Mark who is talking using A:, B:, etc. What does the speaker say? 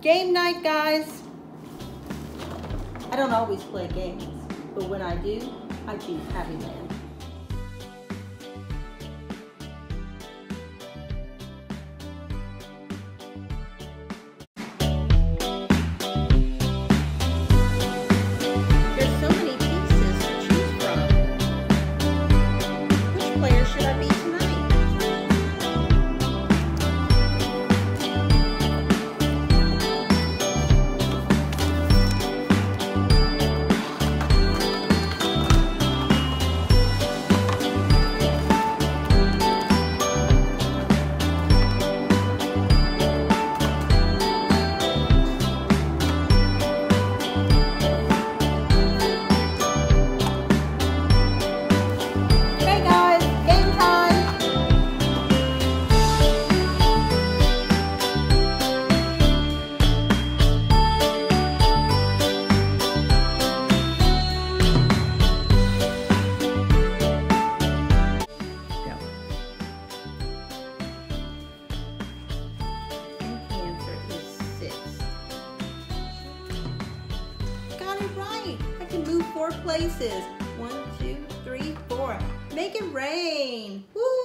A: Game night, guys. I don't always play games, but when I do, I choose Haviland. Four places. One, two, three, four. Make it rain! Woo!